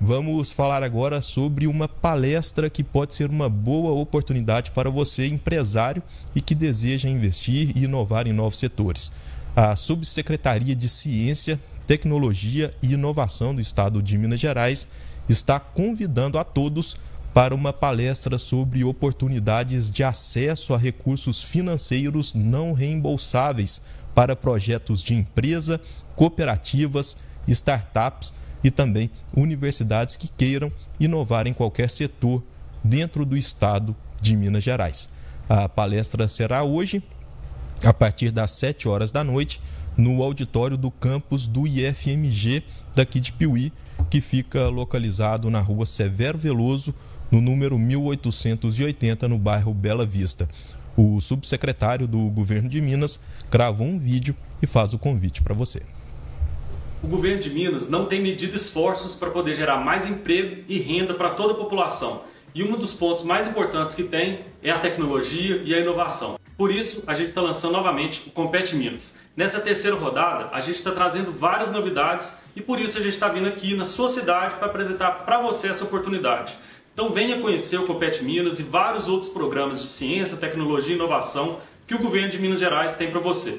Vamos falar agora sobre uma palestra que pode ser uma boa oportunidade para você, empresário, e que deseja investir e inovar em novos setores. A Subsecretaria de Ciência, Tecnologia e Inovação do Estado de Minas Gerais está convidando a todos para uma palestra sobre oportunidades de acesso a recursos financeiros não reembolsáveis para projetos de empresa, cooperativas, startups e também universidades que queiram inovar em qualquer setor dentro do estado de Minas Gerais. A palestra será hoje, a partir das 7 horas da noite, no auditório do campus do IFMG daqui de Piuí, que fica localizado na rua Severo Veloso, no número 1880, no bairro Bela Vista. O subsecretário do governo de Minas gravou um vídeo e faz o convite para você. O governo de Minas não tem medido esforços para poder gerar mais emprego e renda para toda a população. E um dos pontos mais importantes que tem é a tecnologia e a inovação. Por isso, a gente está lançando novamente o Compete Minas. Nessa terceira rodada, a gente está trazendo várias novidades e por isso a gente está vindo aqui na sua cidade para apresentar para você essa oportunidade. Então venha conhecer o Compete Minas e vários outros programas de ciência, tecnologia e inovação que o governo de Minas Gerais tem para você.